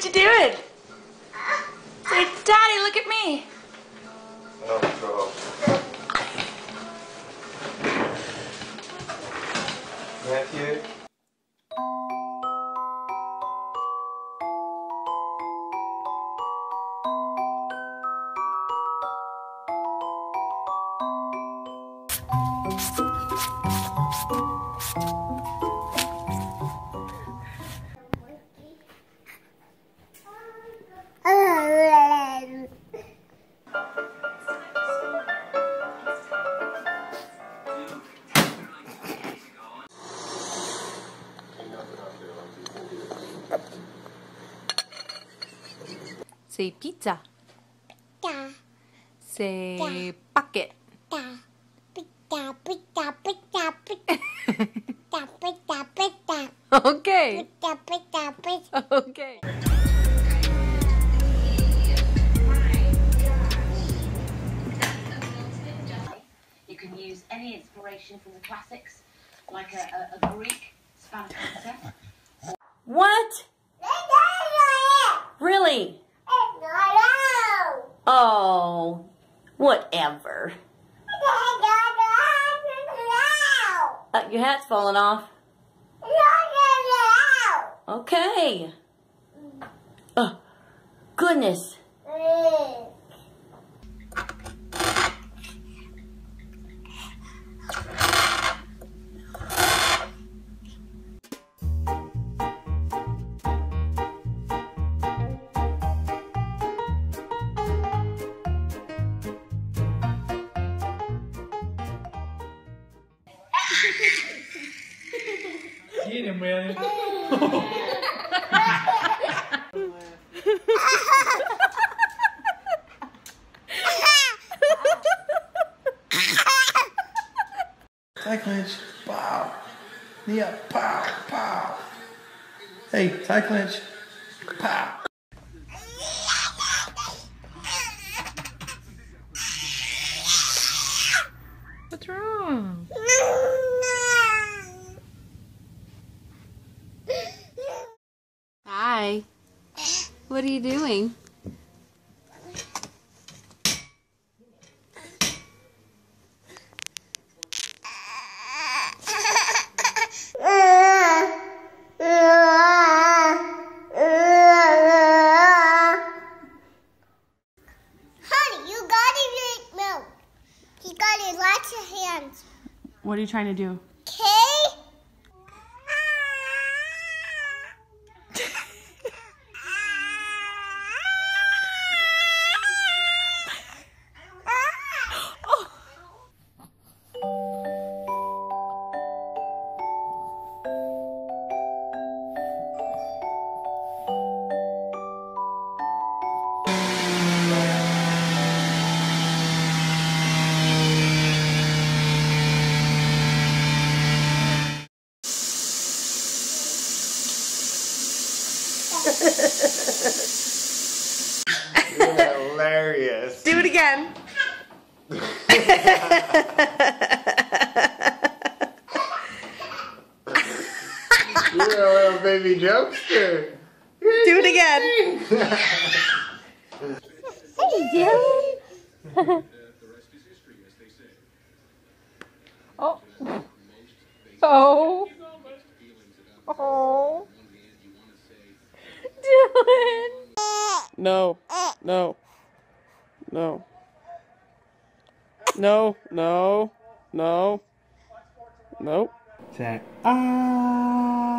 what you doing? Say, Daddy, look at me. Matthew. Say pizza. Da, Say bucket. da, pita, pita, pita, pita, pita, pita, pita, Okay. pita, pita, pita. Okay. You can use any inspiration from the classics, like a, a, a Greek spanakota. What? Really? Oh, whatever. Uh, your hat's falling off. Okay. Oh, goodness. Man. Tie clinch. Pow. Knee up. Pow. Pow. Hey, tie clinch. Pow. What's wrong? Hi. What are you doing? Honey, you gotta drink milk. He got it lots of hands. What are you trying to do? Hilarious. Do it again. You're a little baby jokester. Do it again. oh. Oh. Oh. Dylan. No, no, no, no, no, no, nope. Say, ah.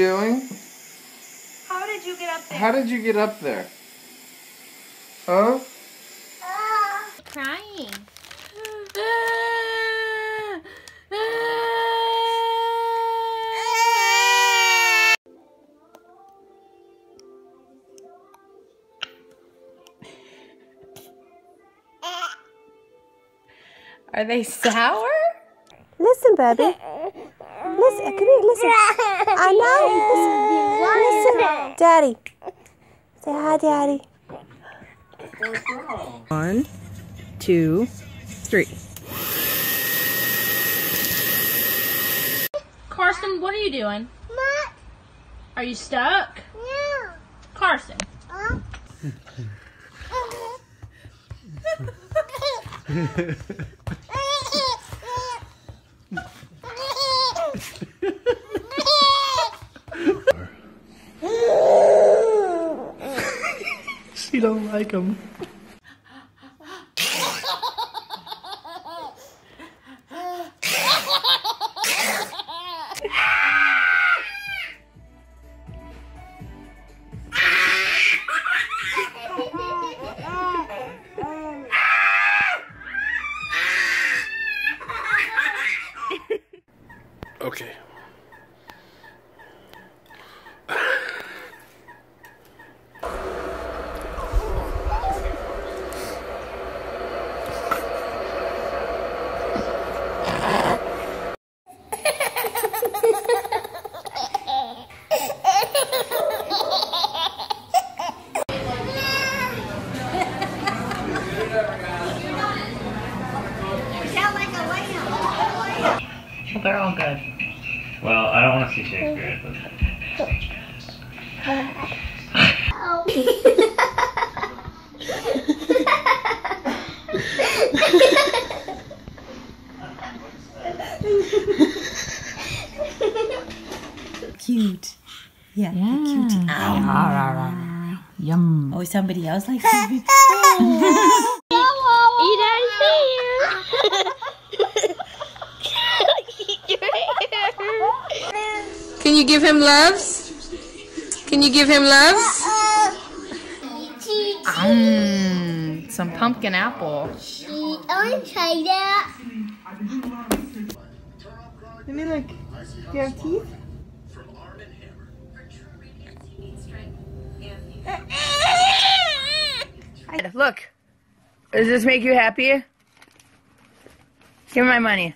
Doing? How did you get up there? How did you get up there? Huh? Ah. Crying. Ah. Are they sour? Listen, baby. Listen, come here, listen. I know. Listen, listen. Daddy. Say hi, Daddy. One, two, three. Carson, what are you doing? What? Are you stuck? No. Carson. Uh. She don't like him. Well, I don't want to see Shakespeare. But... Cute. Yeah. Cute. Ah, Yum. Oh, somebody else likes it. Can you give him loves? Can you give him loves? Mmm, some pumpkin apple. I want to try that. Let me look. Do you have teeth? Look, does this make you happy? Give me my money.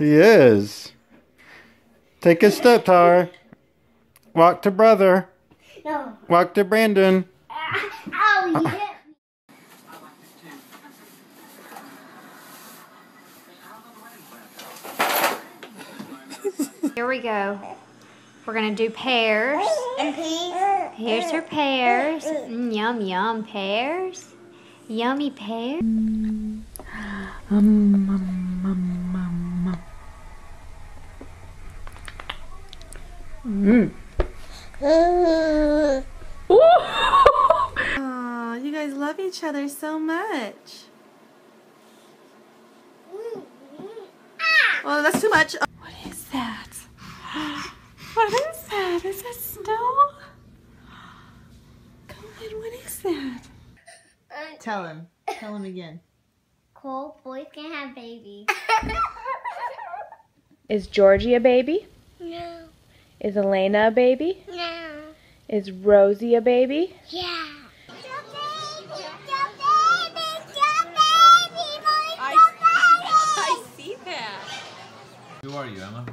He is. Take a step, Tar. Walk to brother. No. Walk to Brandon. Ow, yeah. Here we go. We're gonna do pears. Okay. Here's her pears. Mm, yum yum pears. Yummy pears. Mm. Aw, you guys love each other so much. Oh, that's too much. What is that? What is that? Is that snow? Come on, what is that? Tell him. Tell him again. Cool boys can have babies. Is Georgie a baby? No. Is Elena a baby? No. Is Rosie a baby? Yeah. I see that. Who are you, Emma?